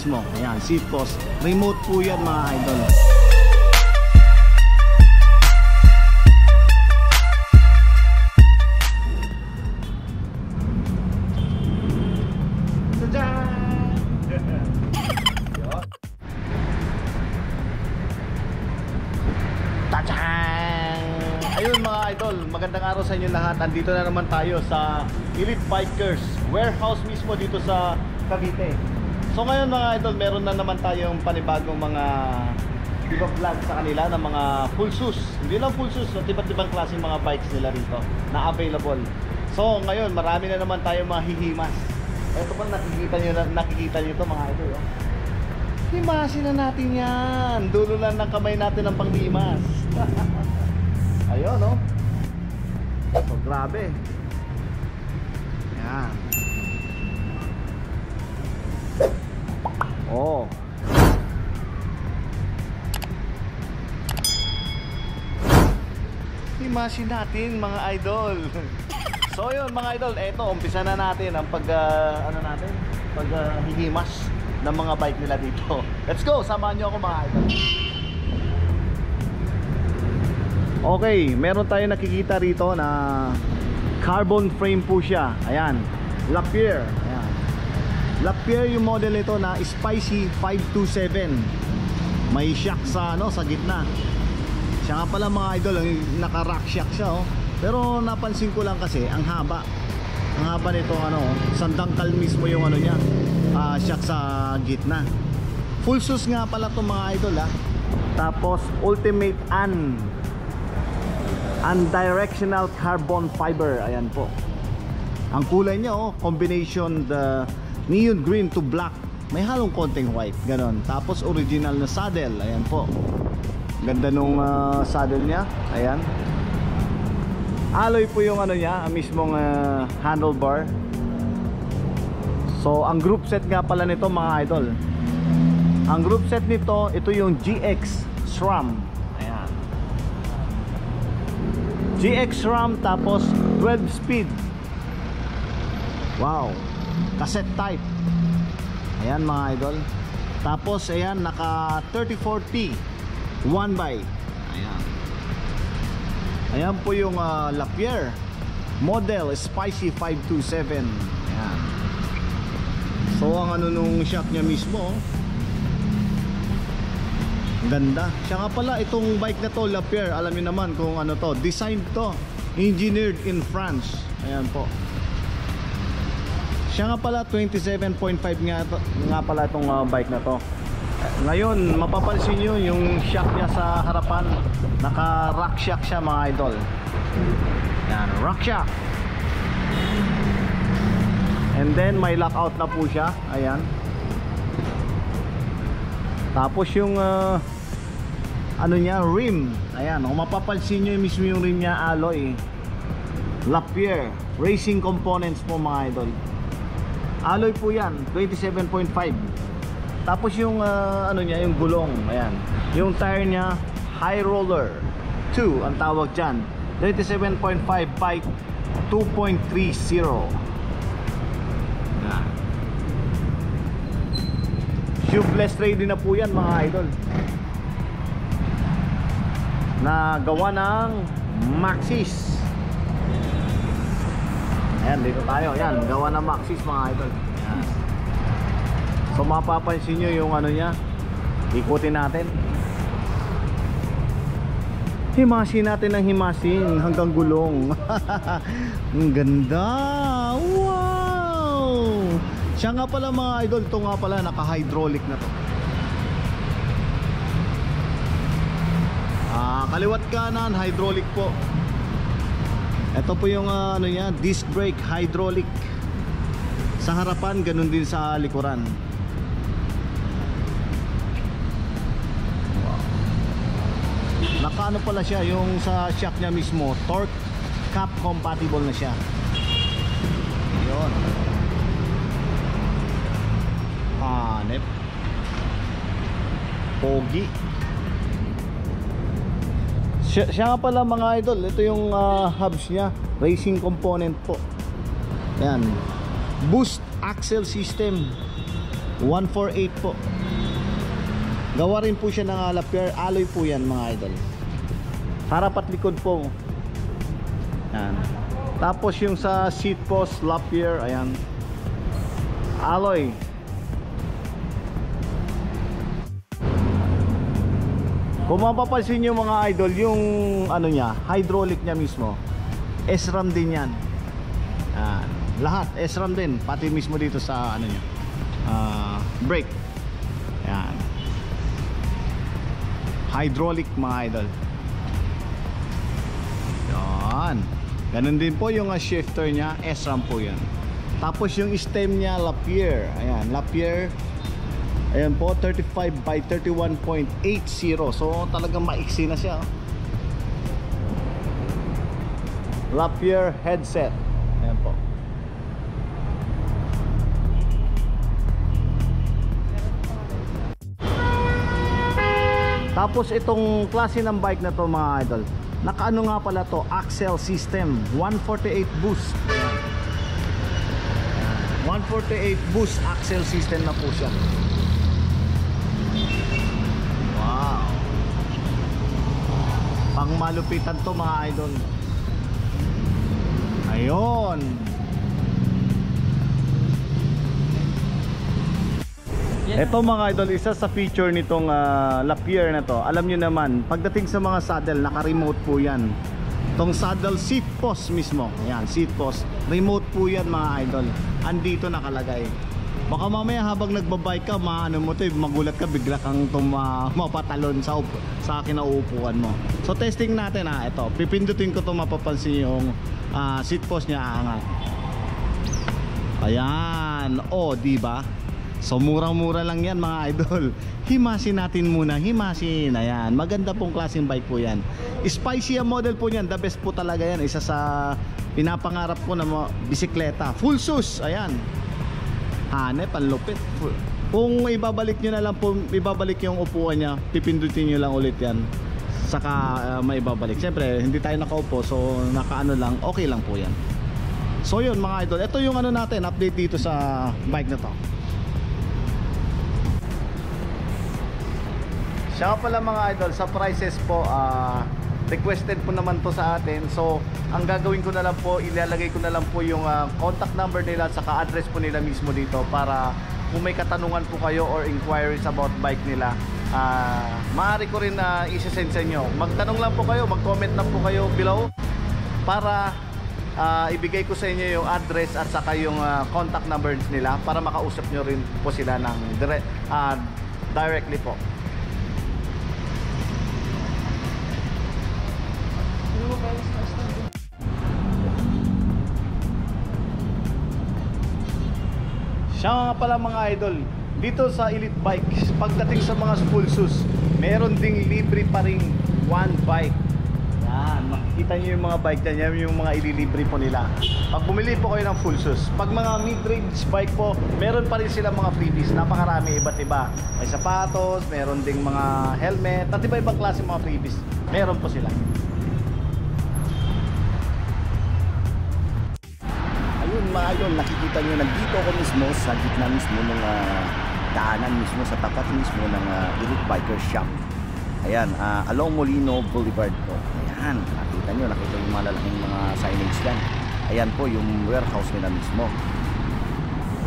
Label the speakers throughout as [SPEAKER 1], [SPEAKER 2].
[SPEAKER 1] mismo. Ayan, seat post. Remote po yan mga idol. Ayun mga idol, magandang araw sa inyo lahat. Andito na naman tayo sa Elite Bikers warehouse mismo dito sa Cavite. So ngayon mga idol, meron na naman tayong panibagong mga iba vlog sa kanila ng mga full shoes. Hindi lang full shoes, no? iba't ibang klaseng mga bikes nila rito na available. So ngayon, marami na naman tayong mga hihimas. Ito pa nakikita na, nakikita nyo ito mga idol. Oh. Himasin na natin yan. Dulo lang ng kamay natin ang panghimas. Ayun, no? So, grabe. Yan. Oh. Himasin natin mga idol. So yun mga idol, eto umpisa na natin ang pag uh, ano natin, pag uh, hihimas ng mga bike nila dito. Let's go, samahan niyo ako mga idol. Okay, meron tayo nakikita rito na carbon frame po siya. Ayan, Lapierre. Lapierre yung model nito na Spicy 527. May shock sa ano sa gitna. Siya nga pala mga idol, naka-rock shock siya oh. Pero napansin ko lang kasi ang haba. Ang haba nito ano, sandangkal mismo yung ano niya. Uh, shock sa gitna. Full shoes nga pala 'tong mga idol ha. Tapos ultimate un undirectional carbon fiber. Ayan po. Ang kulay niya oh, combination the neon green to black. May halong konting white, ganon. Tapos original na saddle. Ayan po. Ganda nung uh, saddle niya. Ayan alloy po yung ano niya, ang mismong uh, handlebar. So, ang group set nga pala nito mga idol. Ang group set nito, ito yung GX SRAM. Ayan. GX SRAM tapos 12 speed. Wow. Cassette type. Ayan mga idol. Tapos ayan naka 34T 1 by. Ayan. Ayan po yung uh, Lapierre Model Spicy 527 Ayan. So ang ano nung shock niya mismo Ganda Siya nga pala itong bike na to Lapierre Alam niyo naman kung ano to Designed to Engineered in France Ayan po Siya nga pala 27.5 nga, nga pala itong uh, bike na to. Ngayon mapapansin nyo yung shock niya sa harapan. Naka rock shock siya mga idol. Yan rock shock. And then may lockout na po siya. Ayan. Tapos yung uh, ano niya rim. Ayan kung mapapansin nyo mismo yung rim niya alloy. Lapierre racing components po mga idol alloy po yan 27.5 tapos yung uh, ano niya, yung gulong, ayan. Yung tire niya, high roller 2 ang tawag diyan. 27.5 bike 2.30. Yan. Tubeless ready na po yan mga idol. Na gawa ng Maxis. Ayan, dito tayo. Ayan, gawa ng Maxis mga idol. Ayan. So mapapansin nyo yung ano niya. Ikutin natin. Himasin natin ng himasin Hanggang gulong. Ang ganda! Wow! Siya nga pala mga idol. Ito nga pala naka hydraulic na to. Ah, Kaliwat kanan hydraulic po Ito po yung uh, ano niya Disc brake hydraulic. Sa harapan ganun din sa likuran. Ano pala siya yung sa shock niya mismo torque cap compatible na siya. Yun. Hanep pogi siya, siya nga pala mga idol ito yung uh, hubs niya racing component po yan boost axle system 148 po. Gawa rin po siya ng uh, alloy po yan mga idol. Harap at likod po. Yan. Tapos yung sa seat post Lapierre, ayan. Alloy. Kung mapapansin nyo mga idol, yung ano niya, hydraulic niya mismo, SRAM din yan. Yan. Lahat, SRAM din. Pati mismo dito sa ano niya, ah, brake. Yan. Hydraulic mga idol. Yan. Ganun din po yung uh, shifter niya, SRAM po yan. Tapos yung stem niya, Lapierre. Ayan, Lapierre. Ayan po, 35 by 31.80. So talagang maiksi na siya. oh. Lapierre headset. Ayan po. Tapos itong klase ng bike na to mga idol. Nakaano nga pala to, axle system, 148 boost. Ayan. 148 boost axle system na po siya. Pang malupitan to mga idol. Ayun. Ito mga idol, isa sa feature nitong ah, Lapierre na to. Alam nyo naman, pagdating sa mga saddle, naka-remote po yan. Itong saddle seat post mismo. Ayan, seat post. Remote po yan mga idol. Andito nakalagay. Baka mamaya habang nagbabike ka, maano mo to, eh, magulat ka, bigla kang tuma, mapatalon sa, sa kinauupuan mo. So testing natin ha, ito. Pipindutin ko to mapapansin yung ah, seat post niya aangat. Ayan. O, di ba? So murang-mura lang yan mga idol. Himasin natin muna, himasin. Ayan, maganda pong klaseng bike po yan. Spicy ang model po niyan, the best po talaga yan. Isa sa pinapangarap ko na bisikleta. Full shoes, ayan. Hane, panlupit. Full- Kung ibabalik nyo na lang po, ibabalik yung upuan niya, pipindutin nyo lang ulit yan. Saka uh, maibabalik. Siyempre, hindi tayo nakaupo, so nakaano lang, okay lang po yan. So yun mga idol, ito yung ano natin, update dito sa bike na to. Siya pala mga idol, sa prices po, ah, requested po naman to sa atin. So, ang gagawin ko na lang po, ilalagay ko na lang po yung ah, contact number nila at saka address po nila mismo dito para kung may katanungan po kayo or inquiries about bike nila, ah, maaari ko rin na isi-send sa inyo. Magtanong lang po kayo, mag-comment lang po kayo below para ah, ibigay ko sa inyo yung address at saka yung ah, contact number nila para makausap nyo rin po sila ng dire- ah, directly po. Siya nga pala mga idol, dito sa Elite Bikes, pagdating sa mga full shoes, meron ding libre pa ring one bike. Yan, makikita nyo yung mga bike dyan, yan yung mga ililibre po nila. Pag bumili po kayo ng full shoes, pag mga mid-range bike po, meron pa rin sila mga freebies, napakarami, iba't iba. May sapatos, meron ding mga helmet, at iba-ibang klase mga freebies, meron po sila.
[SPEAKER 2] Idol, nakikita nyo nandito ako mismo sa gitna mismo ng ah, daanan mismo sa tapat mismo ng ah, Elite Biker Shop. Ayan, ah, along Molino Boulevard po. Ayan, nakita nyo, nakita yung mga lalaking mga signage dyan. Ayan po yung warehouse nila mismo.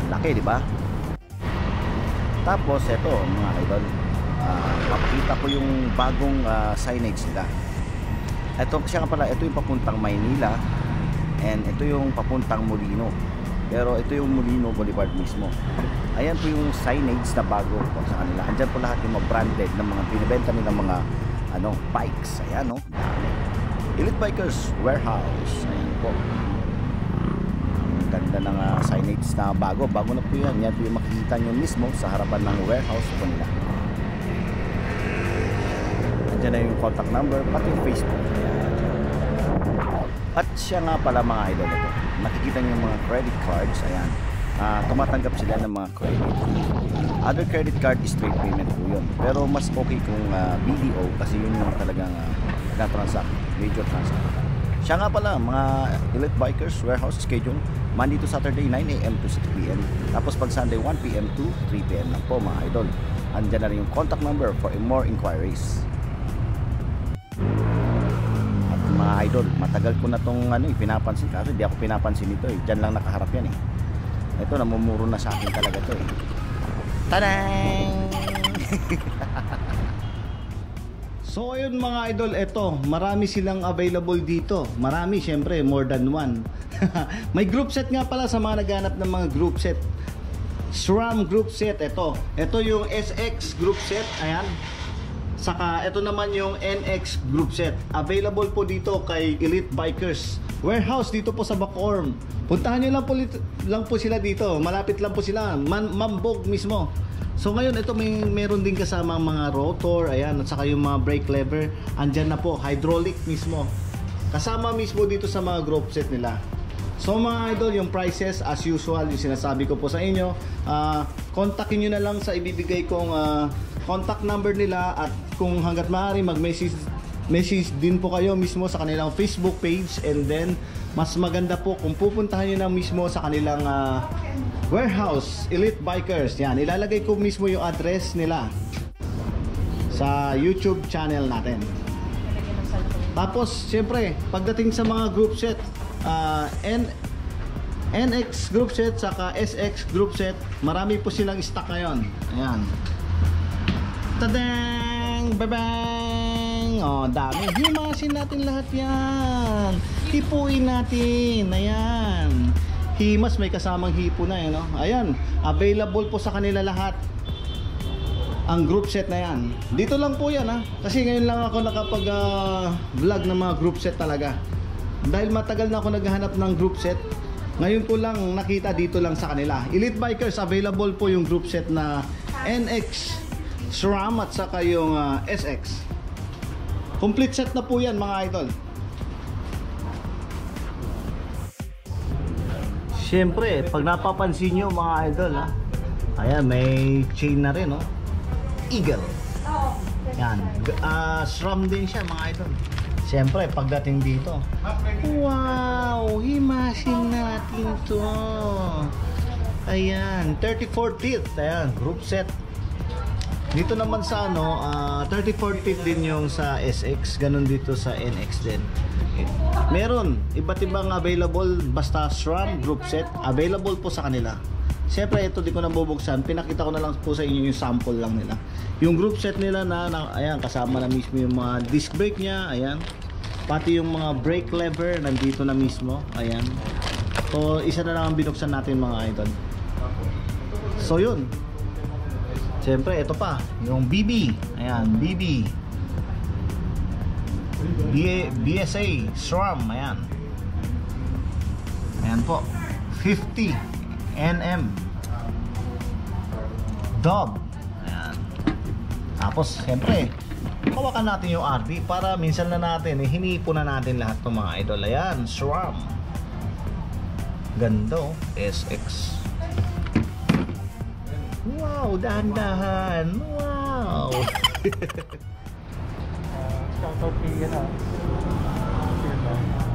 [SPEAKER 2] Laki, di ba? Tapos, eto mga idol, ah, papakita ko yung bagong ah, signage nila. Ito, siya nga pala, ito yung papuntang Maynila, and ito yung papuntang Molino. Pero ito yung Molino Boulevard mismo. Ayan po yung signage na bago po sa kanila. Andyan po lahat yung mga branded ng mga binibenta nilang mga ano bikes. Ayan no. Elite Bikers Warehouse. Ayan po. Ganda ng ah, signage na bago. Bago na po yan. Yan po yung makikita nyo mismo sa harapan ng warehouse po nila. Andyan na yung contact number pati yung Facebook at siya nga pala mga idol ito. Nakikita niyo yung mga credit cards. Ayan. Ah, tumatanggap sila ng mga credit. Other credit card is straight payment po yun. Pero mas okay kung ah, BDO kasi yun yung talagang uh, transact, major transact. Siya nga pala, mga Elite Bikers Warehouse schedule, Monday to Saturday, 9am to 6pm. Tapos pag Sunday, 1pm to 3pm lang po mga idol. Andyan na rin yung contact number for more inquiries. Mga idol, matagal ko na tong ano, pinapansin kasi di ako pinapansin ito eh. Diyan lang nakaharap yan eh. Ito, namumuro na sa akin talaga to eh. Tadang!
[SPEAKER 1] So ayun mga idol, eto, marami silang available dito. Marami, syempre, more than one. May group set nga pala sa mga naghanap ng mga group set. SRAM group set, eto. Ito yung SX group set, ayan. Saka ito naman yung NX group set. Available po dito kay Elite Bikers. Warehouse dito po sa Bacoorm. Puntahan nyo lang po, lang po sila dito. Malapit lang po sila. Man, Mambog mismo. So ngayon ito may meron din kasama mga rotor, ayan, at saka yung mga brake lever. Andyan na po, hydraulic mismo. Kasama mismo dito sa mga group set nila. So mga idol, yung prices as usual, yung sinasabi ko po sa inyo, ah kontakin nyo na lang sa ibibigay kong ah, contact number nila at kung hanggat maaari mag-message message din po kayo mismo sa kanilang Facebook page and then mas maganda po kung pupuntahan nyo na mismo sa kanilang ah, warehouse, Elite Bikers. Yan, ilalagay ko mismo yung address nila sa YouTube channel natin. Tapos, siyempre, pagdating sa mga group set, ah, N NX group set saka SX group set, marami po silang stock ngayon. Ayan. Tadang! Babang! Oh, dami. Himasin natin lahat yan. Hipuin natin. Ayan. Himas may kasamang hipo na eh, no? Ayan. Available po sa kanila lahat ang group set na yan. Dito lang po yan ha. Kasi ngayon lang ako nakapag ah, vlog ng mga group set talaga. Dahil matagal na ako naghahanap ng group set. Ngayon ko lang nakita dito lang sa kanila. Elite Bikers available po yung group set na NX SRAM at saka yung ah, SX. Complete set na po yan mga idol. Siyempre, pag napapansin nyo mga idol ha. Ayan, may chain na rin no. Eagle. Yan. Ah, SRAM din siya mga idol. Siyempre, pagdating dito. Wow! Himasin natin to. Ayan, 34 teeth. Ayan, group set. Dito naman sa ano, ah, 34 teeth din yung sa SX, ganun dito sa NX din. Meron, iba't ibang available basta SRAM group set, available po sa kanila. Siyempre ito di ko na bubuksan, pinakita ko na lang po sa inyo yung sample lang nila. Yung group set nila na, na ayan, kasama na mismo yung mga disc brake niya, ayan. Pati yung mga brake lever nandito na mismo, ayan. So isa na lang ang binuksan natin mga idol. So yun, Siyempre, ito pa, yung BB. Ayan, BB. B BSA, SRAM, ayan. Ayan po. 50 NM. Dub. Ayan. Tapos, siyempre, hawakan natin yung RD para minsan na natin, eh, hinipo na natin lahat ng mga idol. Ayan, SRAM. Ganda oh, SX. Wow, dahan-dahan. Wow.
[SPEAKER 3] Shoutout kay yan ah.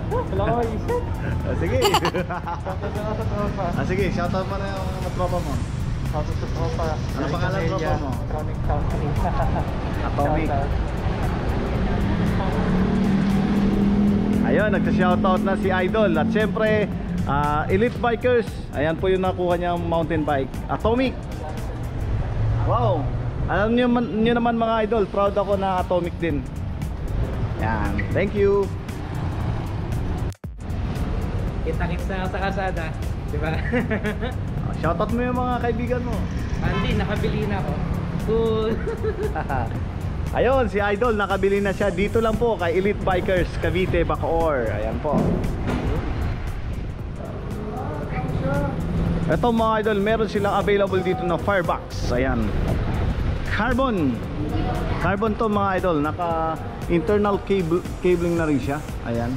[SPEAKER 3] Wala ko isip.
[SPEAKER 1] Ah, sige.
[SPEAKER 3] Shoutout na sa tropa.
[SPEAKER 1] ah, sige, shoutout mo na yung mga tropa mo.
[SPEAKER 3] Shoutout sa tropa.
[SPEAKER 1] Ano pangalan ng tropa mo?
[SPEAKER 3] Atomic Company.
[SPEAKER 1] Atomic. Ayun, nagsa-shoutout na si Idol. At syempre, ah, Elite Bikers. Ayan po yung nakuha niyang mountain bike. Atomic. Wow. Alam niyo, man, niyo naman mga idol, proud ako na Atomic din. Yan. Thank you.
[SPEAKER 3] Kita-kits na sa kasada. Di ba?
[SPEAKER 1] Ah, Shoutout mo yung mga kaibigan mo.
[SPEAKER 3] Andy, nakabili na ako. Cool.
[SPEAKER 1] Ayun, si Idol nakabili na siya dito lang po kay Elite Bikers Cavite Bacoor. Ayan po. Ito mga idol, meron silang available dito na firebox. Ayan. Carbon. Carbon to mga idol, naka internal cable cabling na rin siya. Ayan.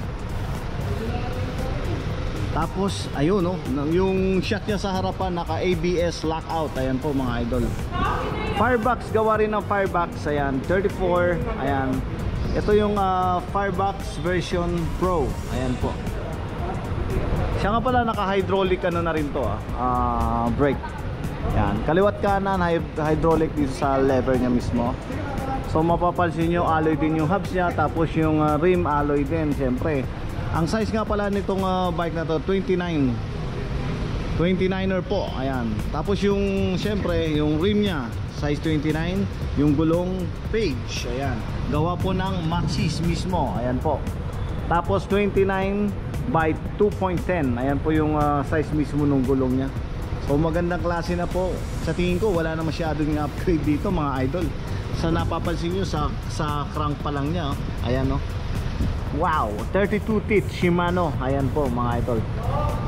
[SPEAKER 1] Tapos, ayun no, yung shot niya sa harapan naka ABS lockout. Ayan po mga idol. Firebox, gawa rin ng firebox. Ayan, 34. Ayan. Ito yung ah, Firebox version Pro. Ayan po. Siya nga pala naka-hydraulic ano na rin to ah, ah, brake. Yan, kaliwat kanan hy- hydraulic dito sa lever niya mismo. So mapapansin nyo alloy din yung hubs niya tapos yung ah, rim alloy din syempre. Ang size nga pala nitong ah, bike na to 29 29er po, ayan. Tapos yung syempre, yung rim niya size 29, yung gulong page, ayan. Gawa po ng Maxis mismo, ayan po. Tapos 29 by 2.10, ayan po yung ah, size mismo ng gulong niya. So magandang klase na po. Sa tingin ko wala na masyadong upgrade dito mga idol. Sa napapansin nyo sa sa crank pa lang niya, oh. ayan no. Wow, 32 teeth Shimano. Ayan po mga idol.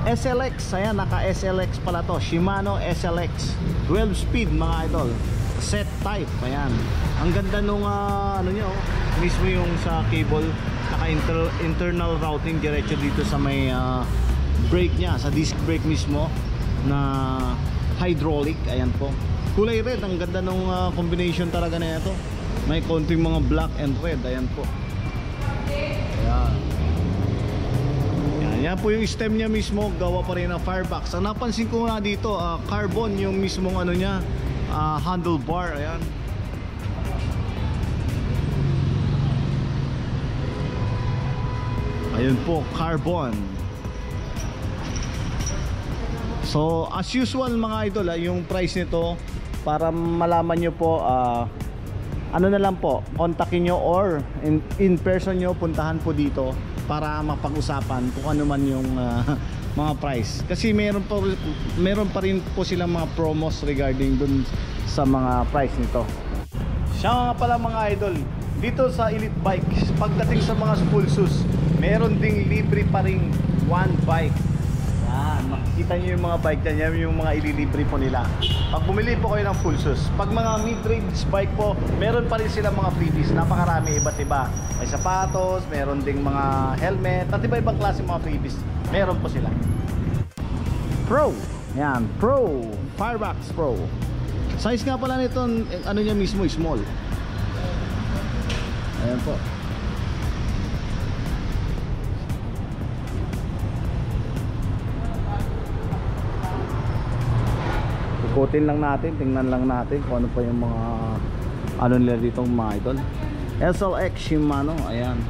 [SPEAKER 1] SLX, ayan naka SLX pala to. Shimano SLX 12 speed mga idol. Set type, ayan. Ang ganda nung ah, ano niya oh. Mismo yung sa cable, naka inter- internal routing diretso dito sa may ah, brake niya, sa disc brake mismo na hydraulic, ayan po. Kulay red, ang ganda nung ah, combination talaga na ito. May konting mga black and red, ayan po. Ayan. Yan, po yung stem niya mismo, gawa pa rin ng firebox. Ang napansin ko nga dito, ah, carbon yung mismong ano niya, ah, handlebar, ayan. Ayun po, carbon. So, as usual mga idol, ah, yung price nito para malaman nyo po ah, ano na lang po, kontakin nyo or in, in person nyo, puntahan po dito para mapag-usapan kung ano man yung ah, mga price. Kasi meron pa, meron pa rin po silang mga promos regarding dun sa mga price nito. Siya nga pala mga idol, dito sa Elite Bikes, pagdating sa mga school shoes, meron ding libre pa rin one bike. Yan, makikita nyo yung mga bike dyan, yan yung mga ililibre po nila. Pag bumili po kayo ng full shoes, pag mga mid-range bike po, meron pa rin sila mga freebies, napakarami, iba't iba. May sapatos, meron ding mga helmet, at iba-ibang klase mga freebies, meron po sila. Pro, yan, Pro, Firebox Pro. Size nga pala nito, eh, ano niya mismo, small. Ayan po. Ikutin lang natin, tingnan lang natin kung ano pa yung mga ano nila dito mga idol. SLX Shimano, ayan.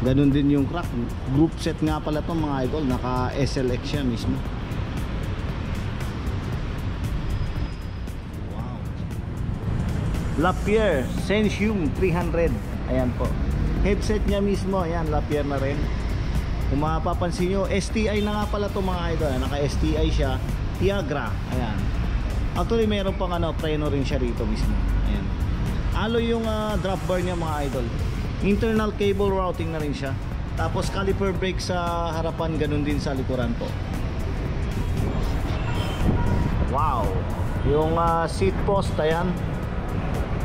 [SPEAKER 1] Ganun din yung crack. Group set nga pala to mga idol, naka SLX siya mismo. Wow. Lapierre Sensium 300. Ayan po. Headset niya mismo, ayan, Lapierre na rin. Kung mapapansin nyo, STI na nga pala to mga idol. Naka STI siya. Tiagra. Ayan. Actually, meron pang ano, preno rin siya rito mismo. Ayan. Alloy yung ah, drop bar niya mga idol. Internal cable routing na rin siya. Tapos caliper brake sa harapan, ganun din sa likuran po. Wow. Yung ah, seat post, ayan.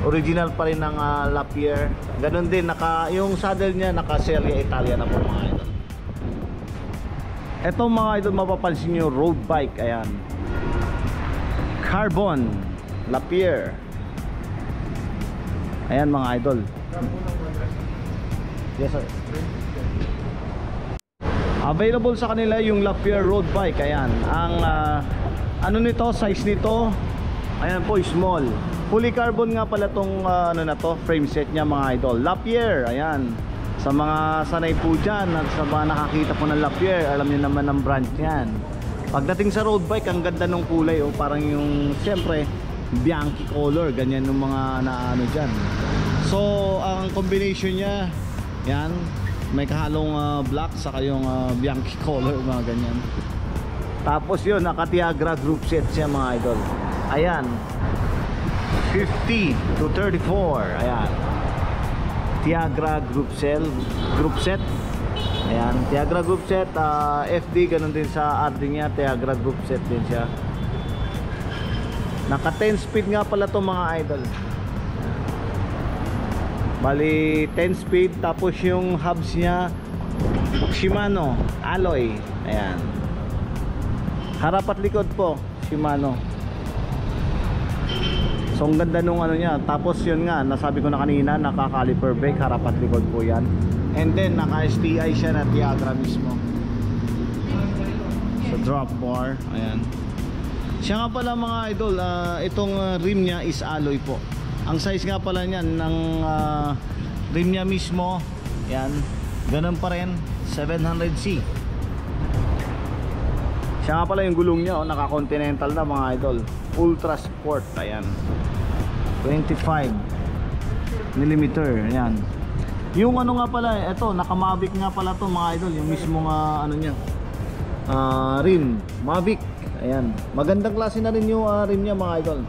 [SPEAKER 1] Original pa rin ng ah, Lapierre. Ganun din, naka, yung saddle niya naka Serie Italia na po mga. Ito mga idol mapapansin nyo road bike ayan. Carbon Lapierre. Ayan mga idol. Yes sir. Available sa kanila yung Lapierre road bike ayan. Ang ah, ano nito size nito Ayan po small. Fully carbon nga pala tong ah, ano na to frame set niya mga idol. Lapierre ayan sa mga sanay po dyan at sa mga nakakita po ng Lapierre alam niyo naman ang brand niyan. Pagdating sa road bike ang ganda ng kulay oh, parang yung siyempre Bianchi color ganyan yung mga naano dyan. So ang combination niya yan may kahalong ah, black saka yung ah, Bianchi color mga ganyan. Tapos yun naka Tiagra group set siya mga idol. Ayan. 50 to 34 ayan Tiagra group cell group set. Ayan Tiagra group set ah, FD ganun din sa RD niya Tiagra group set din siya. Naka 10 speed nga pala to mga idol. Bali 10 speed tapos yung hubs niya Shimano alloy. Ayan. Harap at likod po Shimano So ang ganda nung ano niya. Tapos yun nga, nasabi ko na kanina, naka-caliper brake, harap at likod po yan. And then naka-STI siya na Tiagra mismo. Sa drop bar, ayan. Siya nga pala mga idol, ah, itong ah, rim niya is alloy po. Ang size nga pala niyan ng ah, rim niya mismo, yan, ganun pa rin, 700C. Siya nga pala yung gulong niya, oh, naka-continental na mga idol. Ultra Sport, ayan. 25 millimeter, ayan. Yung ano nga pala, eto, naka-Mavic nga pala to mga idol, yung mismong ah, ano niya. ah, rim, Mavic. Ayan. Magandang klase na rin yung ah, rim niya mga idol.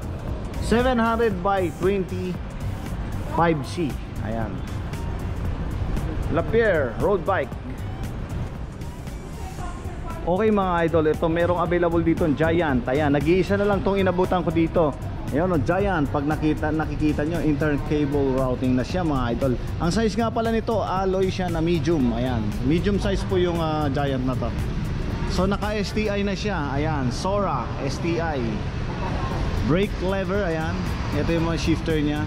[SPEAKER 1] 700 by 20 5C. Ayan. Lapierre road bike. Okay mga idol, ito merong available dito Giant. Ayan, nag-iisa na lang tong inabutan ko dito. Ayun, no, Giant. Pag nakita nakikita nyo, intern cable routing na siya mga idol. Ang size nga pala nito, alloy siya na medium. Ayan, medium size po yung ah, Giant na to. So naka STI na siya. Ayan, Sora STI. Brake lever, ayan. Ito yung mga shifter niya.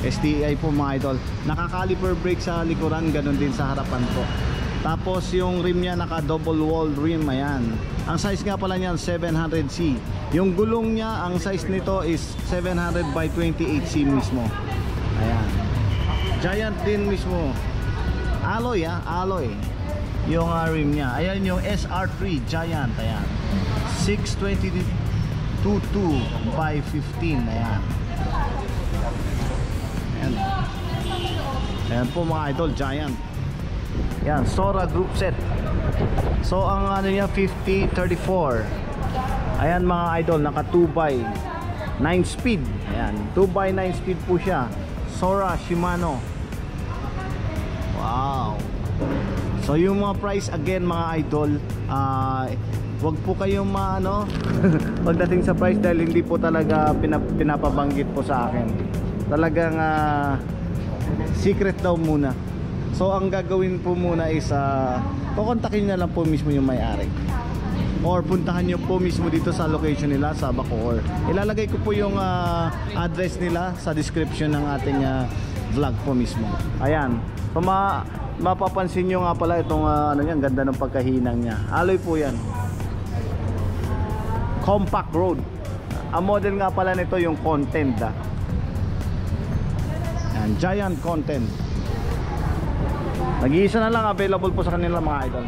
[SPEAKER 1] STI po mga idol. Naka-caliper brake sa likuran, ganun din sa harapan po. Tapos yung rim niya naka double wall rim, ayan. Ang size nga pala niyan 700C. Yung gulong niya, ang size nito is 700 by 28C mismo. Ayan. Giant din mismo. Alloy ah, alloy. Yung ah, rim niya. Ayan yung SR3 Giant, ayan. 622 by 15, ayan. Ayan. Ayan po mga idol, Giant. Yan, Sora group set. So ang ano niya 5034. Ayan mga idol, naka 2 by 9 speed. Ayan, 2 by 9 speed po siya. Sora Shimano. Wow. So yung mga price again mga idol, ah wag po kayong maano pagdating sa price dahil hindi po talaga pinap pinapabanggit po sa akin. Talagang ah, secret daw muna. So ang gagawin po muna is uh, kukontakin na lang po mismo yung may-ari. Or puntahan nyo po mismo dito sa location nila sa Bacoor. Ilalagay ko po yung ah, address nila sa description ng ating ah, vlog po mismo. Ayan. So ma mapapansin nyo nga pala itong ah, ano yan, ganda ng pagkahinang niya. Alloy po yan. Compact road. Ang model nga pala nito yung content ah. Yan, giant content. Nag-iisa na lang available po sa kanila mga idol.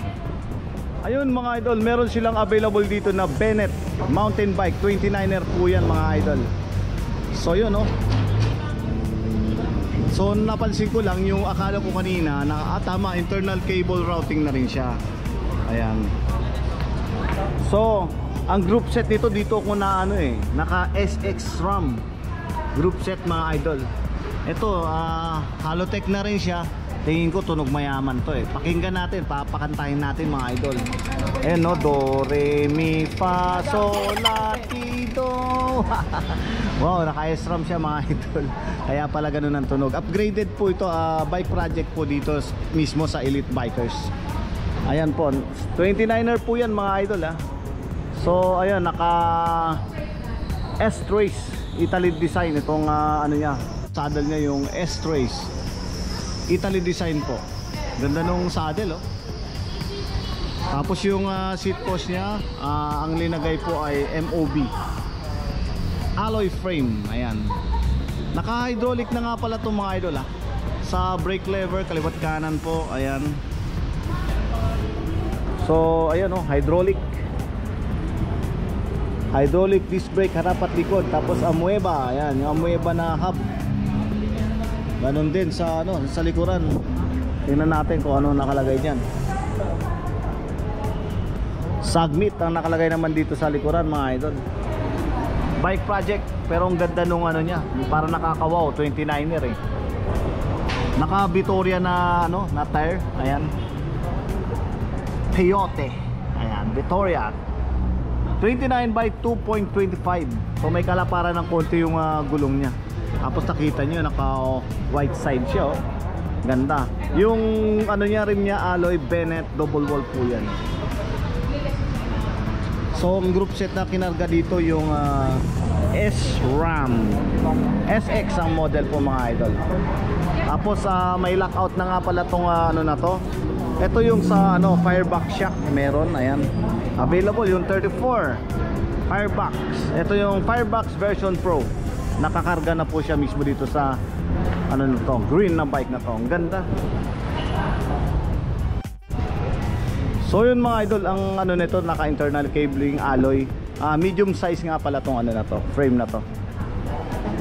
[SPEAKER 1] Ayun mga idol, meron silang available dito na Bennett mountain bike 29er po yan mga idol. So yun oh. So napansin ko lang yung akala ko kanina na ah, tama internal cable routing na rin siya. Ayan. So, ang group set nito dito ko na ano eh, naka SX RAM group set mga idol. Ito, ah, Halotech na rin siya. Tingin ko tunog mayaman to eh. Pakinggan natin, papakantahin natin mga idol. Ayan no, do, re, mi, fa, sol, la, ti, do. wow, naka-SRAM siya mga idol. Kaya pala ganun ang tunog. Upgraded po ito, ah, bike project po dito mismo sa Elite Bikers. Ayan po, 29er po yan mga idol ah. So, ayan, naka S-Trace Italy design itong ah, ano niya, saddle niya yung S-Trace. Italy design po. Ganda nung saddle oh. Tapos yung ah, seat post niya, ah, ang linagay po ay MOB. Alloy frame, ayan. Naka-hydraulic na nga pala itong mga idol ah. Sa brake lever, kaliwat kanan po, ayan. So, ayan oh, hydraulic. Hydraulic disc brake harap at likod. Tapos amueba, ayan, yung amueba na hub. Ganon din sa ano, sa likuran. Tingnan natin kung ano nakalagay diyan. Sagmit ang nakalagay naman dito sa likuran mga idol. Bike project pero ang ganda nung ano niya, para nakakawaw 29er eh. Naka Vittoria na ano, na tire, ayan. Peyote. Ayan, Vittoria. 29 by 2.25. So may kalaparan ng konti yung ah, gulong niya. Tapos nakita nyo, naka white side siya oh. Ganda. Yung ano niya rim niya alloy Bennett double wall po yan. So ang group set na kinarga dito yung ah, S-Ram. SX ang model po mga idol. Tapos ah, may lockout na nga pala tong ah, ano na to. Ito yung sa ano firebox shock meron. Ayan. Available yung 34 firebox ito yung firebox version pro nakakarga na po siya mismo dito sa ano na to green na bike na to ang ganda So yun mga idol, ang ano nito naka internal cabling alloy. Ah, medium size nga pala tong ano na to, frame na to.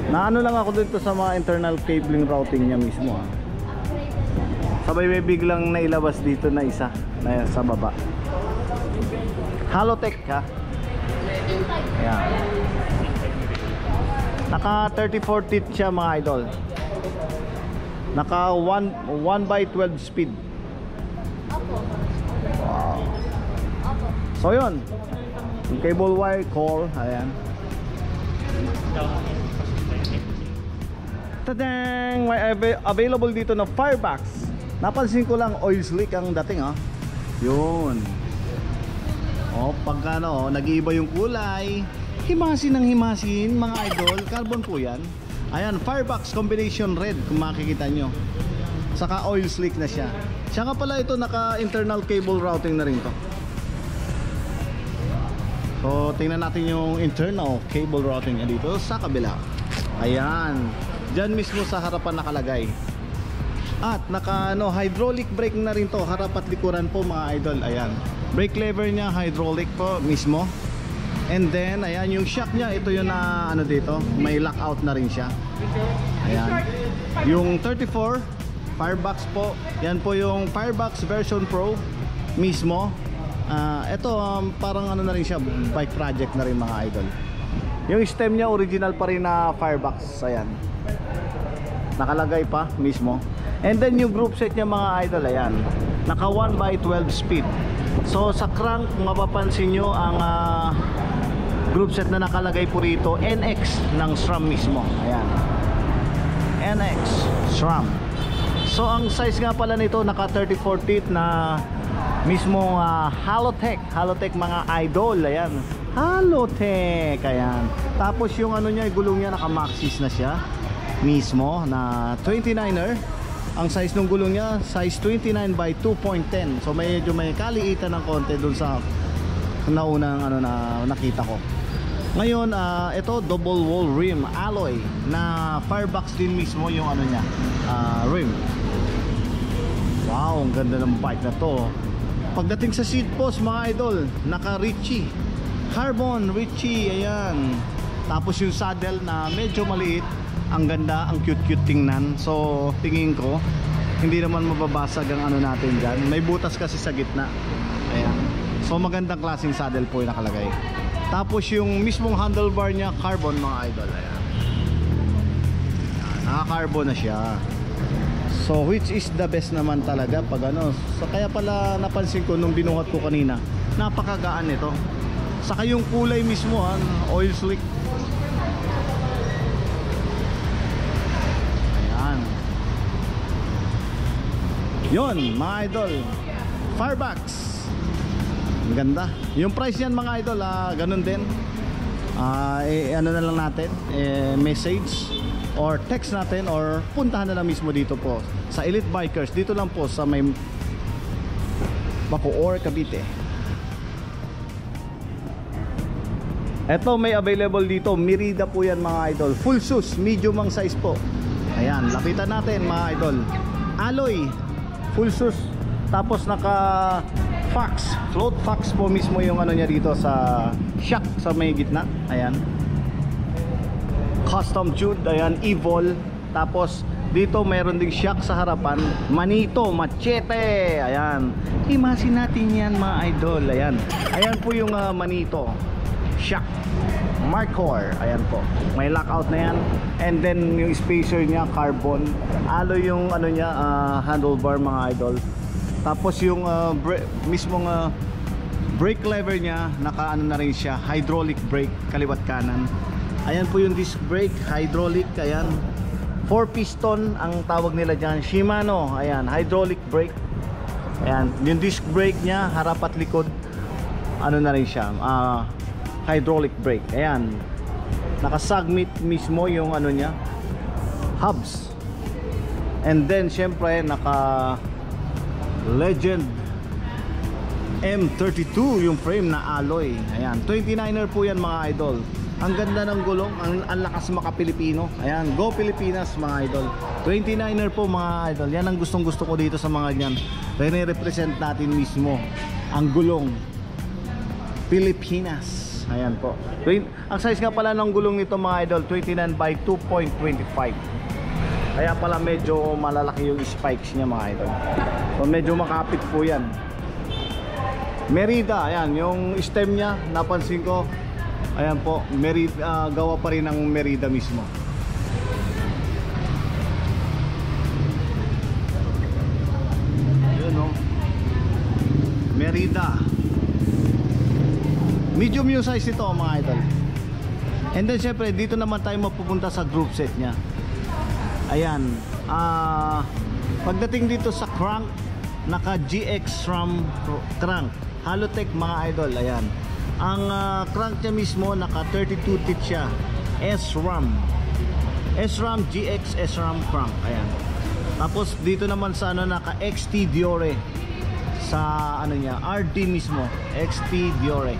[SPEAKER 1] Naano lang ako dito sa mga internal cabling routing niya mismo ah. Sabay may biglang nailabas dito na isa na sa baba. Halotech ha. Ayan. Naka 34 teeth siya mga idol. Naka 1 1 by 12 speed. Wow. So yun. Yung cable wire call, ayan. Tadang! May ava- available dito na firebox. Napansin ko lang oil slick ang dating ah. Yun. Oh, pagka ano, oh, nag-iiba yung kulay. Himasin ng himasin, mga idol. Carbon po yan. Ayan, firebox combination red kung makikita nyo. Saka oil slick na siya. Siya nga pala ito naka internal cable routing na rin to. So tingnan natin yung internal cable routing niya dito sa kabila. Ayan. Diyan mismo sa harapan nakalagay. At naka ano, hydraulic brake na rin to, harap at likuran po mga idol. Ayan. Brake lever niya hydraulic po mismo. And then ayan yung shock niya, ito yung na ano dito, may lockout na rin siya. Ayan. Yung 34 Firebox po. Yan po yung Firebox version Pro mismo. Ah, ito um, parang ano na rin siya, bike project na rin mga idol. Yung stem niya original pa rin na Firebox. Ayan. Nakalagay pa mismo. And then yung group set niya mga idol, ayan. Naka 1 by 12 speed. So sa crank, mapapansin nyo ang ah, group set na nakalagay po rito, NX ng SRAM mismo. Ayan. NX SRAM. So ang size nga pala nito naka 34 teeth na mismong uh, Halotech, Halotech mga idol, ayan. Halotech, ayan. Tapos yung ano niya, gulong niya naka Maxxis na siya mismo na 29er. Ang size ng gulong niya, size 29 by 2.10. So medyo may kaliitan ng konti dun sa naunang ano na nakita ko. Ngayon, ah, ito double wall rim alloy na firebox din mismo yung ano niya, ah, rim. Wow, ang ganda ng bike na to. Pagdating sa seat post mga idol, naka Ritchie. Carbon Ritchie, ayan. Tapos yung saddle na medyo maliit, ang ganda, ang cute-cute tingnan. So, tingin ko, hindi naman mababasag ang ano natin dyan. May butas kasi sa gitna. Ayan. So, magandang klaseng saddle po yung nakalagay. Tapos yung mismong handlebar niya, carbon mga idol. Ayan. Naka-carbon na siya. So which is the best naman talaga pag ano. So kaya pala napansin ko nung binuhat ko kanina, napakagaan nito. Saka yung kulay mismo ha, oil slick. Ayan. Yon, mga idol. Firebox. Ang ganda. Yung price yan mga idol, ah, ganun din. Ah, eh, ano na lang natin, eh, message or text natin or puntahan na lang mismo dito po sa Elite Bikers. Dito lang po sa may Bacoor, Cavite. Eto may available dito. Merida po yan mga idol. Full shoes, medium ang size po. Ayan, lapitan natin mga idol. Alloy, full shoes. Tapos naka fax, float fax po mismo yung ano niya dito sa shock sa may gitna. Ayan. Custom tune, ayan, evil. Tapos dito meron ding shock sa harapan. Manito, machete ayan, imasin natin yan mga idol ayan, ayan po yung ah, manito shock Marcor, ayan po. May lockout na yan. And then yung spacer niya carbon. Alloy yung ano niya ah, handlebar mga idol tapos yung ah, bra- mismong ah, brake lever niya naka ano na rin siya hydraulic brake kaliwat kanan. Ayan po yung disc brake hydraulic ayan. 4 piston ang tawag nila dyan. Shimano ayan hydraulic brake. Ayan yung disc brake niya harap at likod ano na rin siya ah, hydraulic brake. Ayan Naka-submit mismo yung ano niya, hubs. And then syempre naka Legend M32 yung frame na alloy. Ayan, 29er po yan mga idol. Ang ganda ng gulong, ang, ang lakas maka-Pilipino. Ayan, go Pilipinas mga idol. 29er po mga idol. Yan ang gustong gusto ko dito sa mga yan. Rene-represent natin mismo ang gulong Pilipinas. Ayan po. Ang size nga pala ng gulong nito mga idol, 29 by 2.25. Kaya pala medyo malalaki yung spikes niya mga idol. So medyo makapit po yan. Merida, ayan, yung stem niya, napansin ko, ayan po, Merida, ah, gawa pa rin ng Merida mismo. Yun oh. Merida. Medium yung size nito mga idol. And then syempre, dito naman tayo mapupunta sa group set niya. Ayan. Ah, pagdating dito sa crank, naka GX RAM crank. Halotech mga idol, ayan. Ang ah, crank niya mismo naka 32 teeth siya. SRAM. SRAM GX SRAM crank, ayan. Tapos dito naman sa ano naka XT Diore sa ano niya, RD mismo, XT Diore.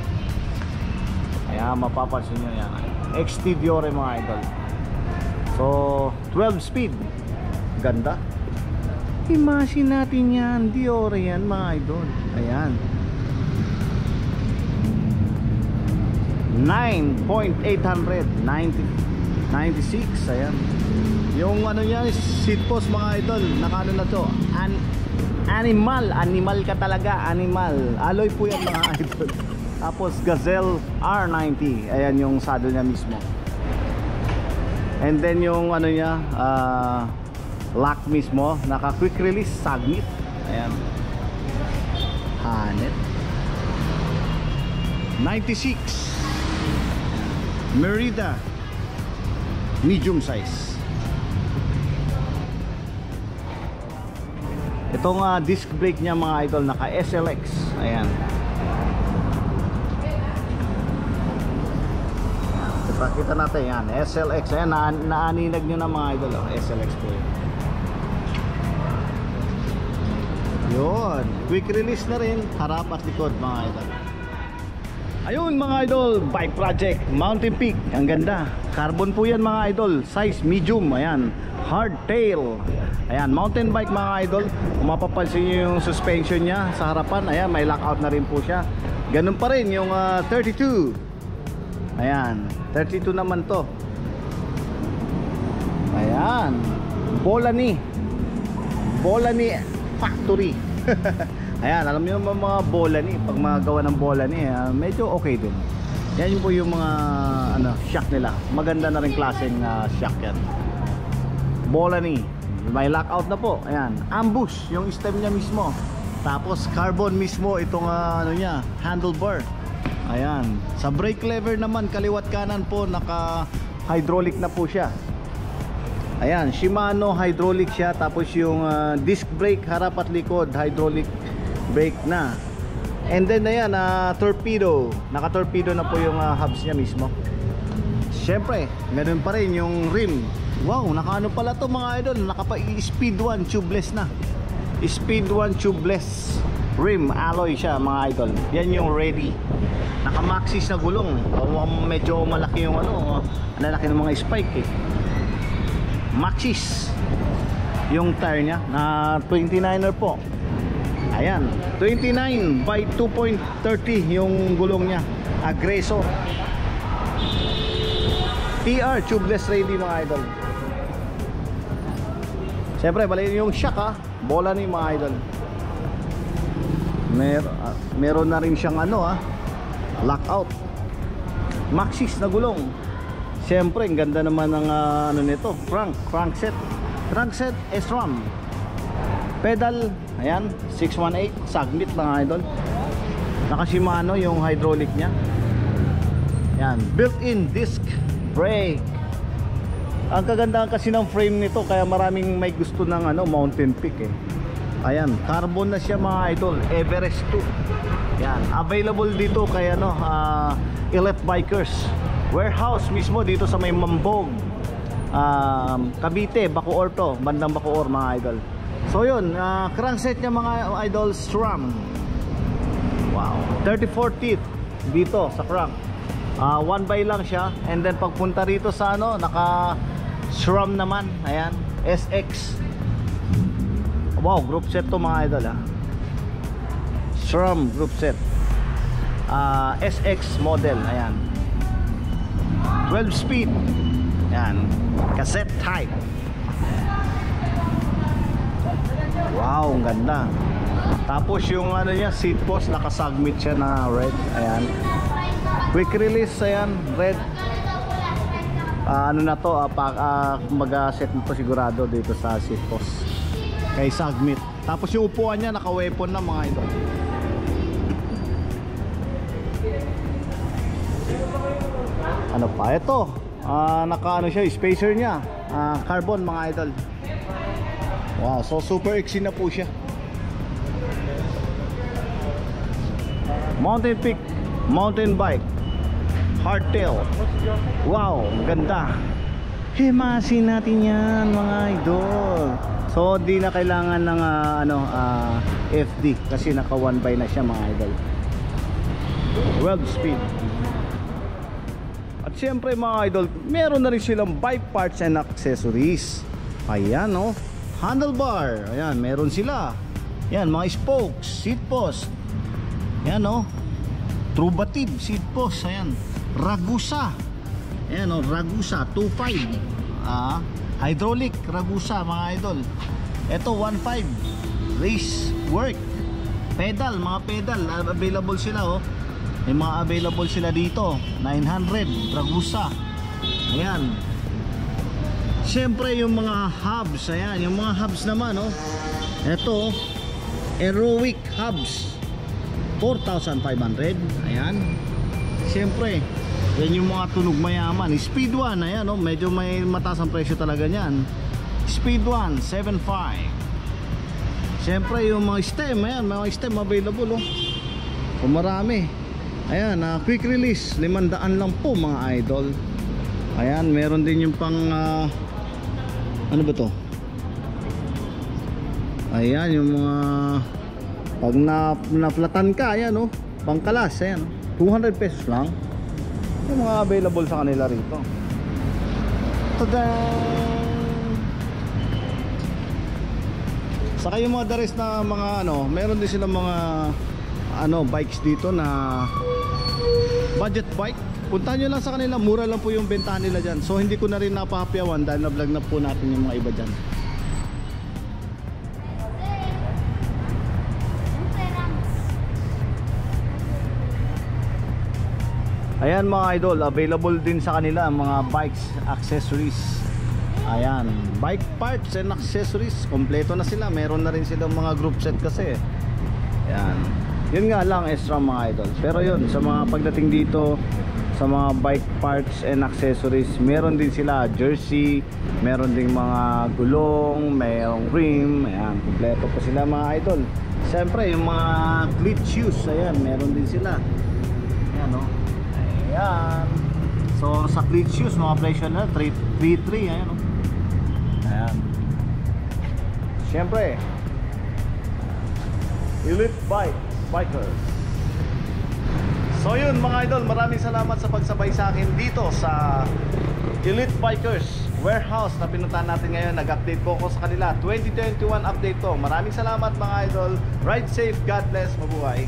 [SPEAKER 1] Ayan, mapapansin nyo yan. XT Diore mga idol. So, 12 speed. Ganda. Imagine natin yan. Diore yan mga idol. Ayan. 9.800 90 96 ayan yung ano niya seat post mga idol nakano na to An animal animal ka talaga animal alloy po yan mga idol tapos Gazelle R90 ayan yung saddle niya mismo and then yung ano niya ah, lock mismo naka quick release submit. Ayan. Hanet 96 Merida. Medium size. Itong ah, disc brake niya mga idol naka SLX ayan Ipakita natin yan SLX ayan na naaninag nyo na mga idol oh. SLX po yun yun quick release na rin harap at likod mga idol Ayun mga idol, bike project, Mountain Peak. Ang ganda. Carbon po yan mga idol. Size medium, ayan. Hardtail. Ayan, mountain bike mga idol. Mapapansin nyo yung suspension niya sa harapan, ayan, may lockout na rin po siya. Ganun pa rin yung ah, 32. Ayan, 32 naman to. Ayan. Bolani. Bolani Factory. Ayan, alam niyo naman mga bola ni, pag magawa ng bola ni, ah, medyo okay din. Yan po yung mga ano, shock nila. Maganda na rin klaseng ah, shock yan. Bola ni. May lockout na po. Ayan, ambush yung stem niya mismo. Tapos carbon mismo itong ah, ano niya, handlebar. Ayan. Sa brake lever naman kaliwat kanan po naka hydraulic na po siya. Ayan, Shimano hydraulic siya tapos yung ah, disc brake harap at likod hydraulic brake na. And then ayan, ah, torpedo. Naka-torpedo na po yung ah, hubs niya mismo. Siyempre, meron pa rin yung rim. Wow, nakaano pala to mga idol. Nakapa speed 1 tubeless na. Speed 1 tubeless rim alloy siya mga idol. Yan yung ready. Naka maxis na gulong. Oh, medyo malaki yung ano, ang lalaki ng mga spike eh. Maxis. Yung tire niya na 29er po. Ayan. 29 by 2.30 yung gulong niya. Aggressor TR tubeless ready mga idol. Siyempre, bali yung shock ha bola ni mga idol Mer ah, meron na rin siyang ano ha lockout maxis na gulong Siyempre, ang ganda naman ng ah, ano nito, crank, crankset. Crankset SRAM. Pedal, ayan, 618, saglit mga idol. Naka Shimano yung hydraulic niya. Yan, built-in disc brake. Ang kagandahan kasi ng frame nito kaya maraming may gusto ng ano, Mountain Peak eh. Ayan, carbon na siya mga idol, Everest 2. Yan, available dito kay ano, ah, Elite Bikers. warehouse mismo dito sa may Mambog. Um, Cavite, Bacoor to, bandang Bacoor mga idol. So yun, ah, crankset niya mga idol SRAM. Wow, 34 teeth dito sa crank. Ah, one by lang siya and then pagpunta rito sa ano, naka SRAM naman. Ayan, SX. Wow, group set to mga idol ah. SRAM group set. Ah, SX model, ayan. 12 speed. Ayan, cassette type. Wow, ang ganda. Tapos yung ano niya, seat post nakasubmit siya na red. Ayan. Quick release, ayan, red. Ah, ano na to, ah, pa, ah, mag-set mo to sigurado dito sa seat post. Kay submit. Tapos yung upuan niya naka-weapon na mga ito. Ano pa? Ito. Ah, naka ano siya, spacer niya. Ah, carbon mga idol. Wow, so super exy na po siya. Mountain Peak Mountain Bike Hardtail Wow, ganda Himasin natin yan mga idol So di na kailangan ng ah, ano, ah, FD Kasi naka 1 by na siya mga idol World speed At syempre mga idol Meron na rin silang bike parts and accessories Ayan oh Handlebar Ayan, meron sila Yan, mga spokes, seat post Ayan oh. Trubative seat post. Ayan. Ragusa. Ayan oh, Ragusa 25. Ah, hydraulic Ragusa mga idol. Ito 15. Race work. Pedal, mga pedal available sila oh. May mga available sila dito. 900 Ragusa. Ayan. Siyempre yung mga hubs, ayan, yung mga hubs naman oh. Ito, Aerowick hubs. 4,500 ayan siyempre yan yung mga tunog mayaman. Speed 1 ayan oh, medyo may mataas ang presyo talaga nyan speed 1 7.5 siyempre yung mga stem ayan mga stem available oh. Kung marami. Ayan uh, quick release. 500 lang po mga idol. Ayan meron din yung pang ah, ano ba to? Ayan yung mga pag na, naflatan ka, ayan oh, pangkalas, ayan. oh, 200 pesos lang. Yung mga available sa kanila rito. Tadang! Saka yung mga dares na mga ano, meron din silang mga ano, bikes dito na budget bike. Punta nyo lang sa kanila, mura lang po yung bentahan nila dyan. So hindi ko na rin napahapyawan dahil na-vlog na po natin yung mga iba dyan. Ayan mga idol, available din sa kanila ang mga bikes, accessories. Ayan, bike parts and accessories, kompleto na sila. Meron na rin silang mga group set kasi. Ayan. Yun nga lang extra mga idol. Pero yun, sa mga pagdating dito sa mga bike parts and accessories, meron din sila jersey, meron din mga gulong, mayroong rim, ayan, kompleto po sila mga idol. Siyempre, yung mga cleat shoes, ayan, meron din sila. Ayan, no? So sa cleat shoes, mga presyo na 333 ayan oh. Ayan. Siyempre. Elite Bike Bikers. So yun mga idol, maraming salamat sa pagsabay sa akin dito sa Elite Bikers warehouse na pinuntahan natin ngayon. Nag-update po ako sa kanila. 2021 update to. Maraming salamat mga idol. Ride safe. God bless. Mabuhay.